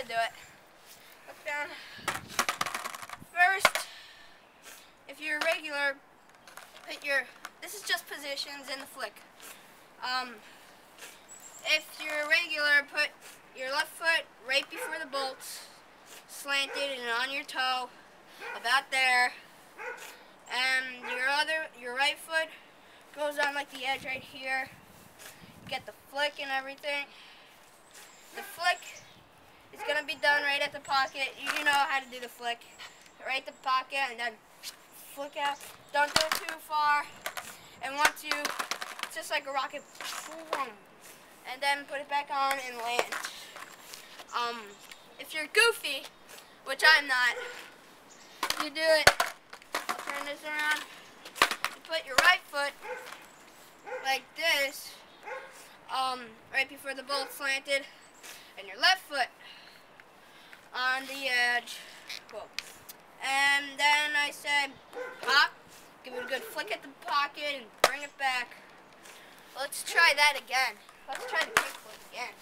gotta do it. Look down. First, if you're regular, put your, this is just positions in the flick. Um, if you're regular, put your left foot right before the bolts, slanted and on your toe, about there. And your other, your right foot goes on like the edge right here. You get the flick and everything. Right at the pocket. You know how to do the flick. Right at the pocket and then flick out. Don't go too far. And once you, just like a rocket, and then put it back on and land. Um, if you're goofy, which I'm not, you do it, turn this around, you put your right foot like this, um, right before the bolt slanted, and your left foot on the edge, and then I said, pop, give it a good flick at the pocket and bring it back. Let's try that again. Let's try the kickflip again.